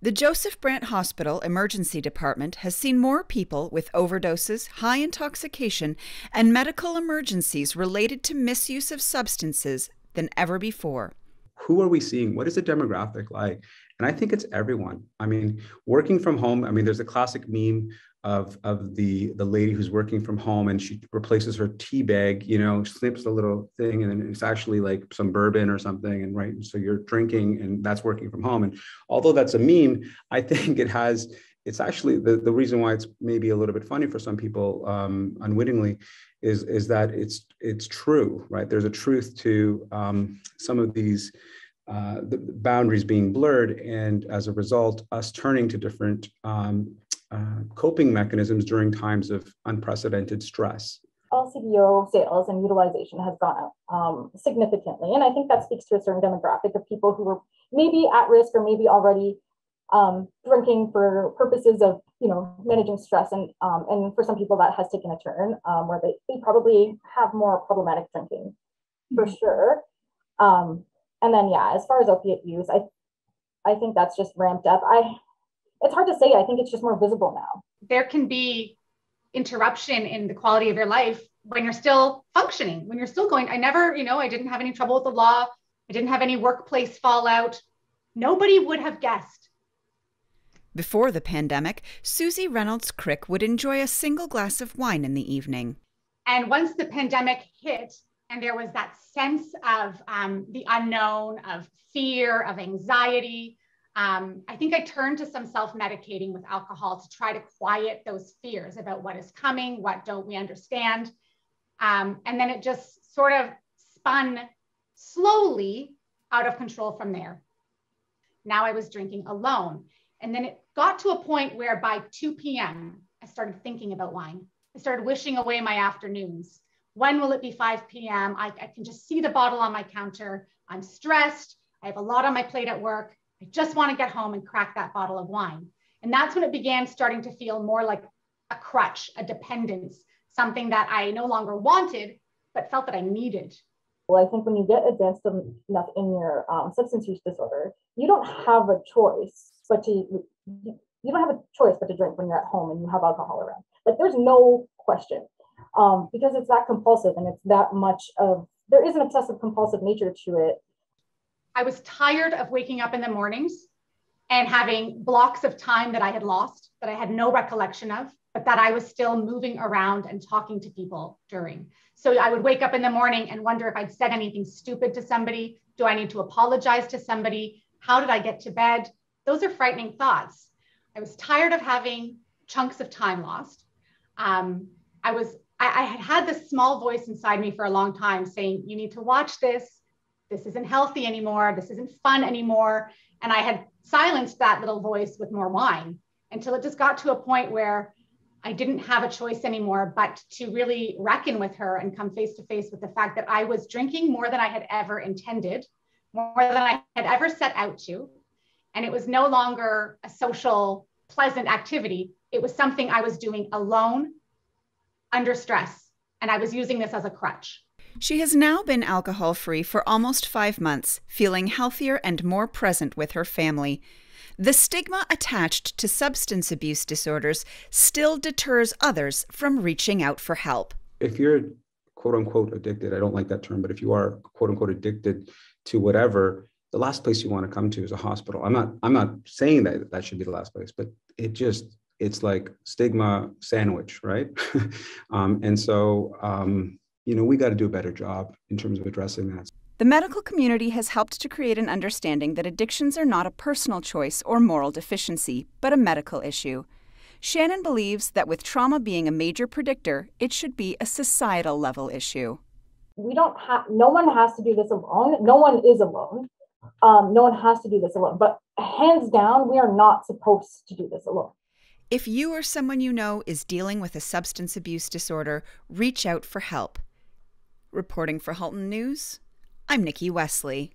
The Joseph Brant Hospital Emergency Department has seen more people with overdoses, high intoxication, and medical emergencies related to misuse of substances than ever before. Who are we seeing? What is the demographic like? And I think it's everyone. I mean, working from home, I mean, there's a classic meme of of the the lady who's working from home and she replaces her tea bag you know snips a little thing and it's actually like some bourbon or something and right so you're drinking and that's working from home and although that's a meme i think it has it's actually the, the reason why it's maybe a little bit funny for some people um, unwittingly is is that it's it's true right there's a truth to um, some of these uh, the boundaries being blurred and as a result us turning to different um, uh, coping mechanisms during times of unprecedented stress? LCBO sales and utilization has gone up um, significantly. And I think that speaks to a certain demographic of people who were maybe at risk or maybe already um, drinking for purposes of, you know, managing stress. And, um, and for some people that has taken a turn um, where they, they probably have more problematic drinking for mm-hmm. sure. And then, yeah, as far as opiate use, I, I think that's just ramped up. I, it's hard to say. I think it's just more visible now. There can be interruption in the quality of your life when you're still functioning, when you're still going. I never, you know, I didn't have any trouble with the law. I didn't have any workplace fallout. Nobody would have guessed. Before the pandemic, Susie Reynolds Crick would enjoy a single glass of wine in the evening. And once the pandemic hit, and there was that sense of um, the unknown, of fear, of anxiety, um, I think I turned to some self medicating with alcohol to try to quiet those fears about what is coming, what don't we understand. Um, and then it just sort of spun slowly out of control from there. Now I was drinking alone. And then it got to a point where by 2 p.m., I started thinking about wine. I started wishing away my afternoons. When will it be 5 p.m.? I, I can just see the bottle on my counter. I'm stressed. I have a lot on my plate at work. I just want to get home and crack that bottle of wine. And that's when it began starting to feel more like a crutch, a dependence, something that I no longer wanted, but felt that I needed. Well, I think when you get advanced enough in your um, substance use disorder, you don't have a choice but to you don't have a choice but to drink when you're at home and you have alcohol around. Like there's no question um, because it's that compulsive and it's that much of there is an obsessive compulsive nature to it I was tired of waking up in the mornings and having blocks of time that I had lost, that I had no recollection of, but that I was still moving around and talking to people during. So I would wake up in the morning and wonder if I'd said anything stupid to somebody. Do I need to apologize to somebody? How did I get to bed? Those are frightening thoughts. I was tired of having chunks of time lost. Um, I was I, I had had this small voice inside me for a long time saying, you need to watch this this isn't healthy anymore. This isn't fun anymore. And I had silenced that little voice with more wine until it just got to a point where I didn't have a choice anymore but to really reckon with her and come face to face with the fact that I was drinking more than I had ever intended, more than I had ever set out to. And it was no longer a social, pleasant activity. It was something I was doing alone, under stress. And I was using this as a crutch. She has now been alcohol free for almost five months, feeling healthier and more present with her family. The stigma attached to substance abuse disorders still deters others from reaching out for help. If you're quote unquote addicted, I don't like that term, but if you are quote unquote addicted to whatever, the last place you want to come to is a hospital. I'm not I'm not saying that that should be the last place, but it just it's like stigma sandwich, right? um, and so um, you know, we got to do a better job in terms of addressing that. The medical community has helped to create an understanding that addictions are not a personal choice or moral deficiency, but a medical issue. Shannon believes that with trauma being a major predictor, it should be a societal level issue. We don't have, no one has to do this alone. No one is alone. Um, no one has to do this alone. But hands down, we are not supposed to do this alone. If you or someone you know is dealing with a substance abuse disorder, reach out for help. Reporting for Halton News, I'm Nikki Wesley.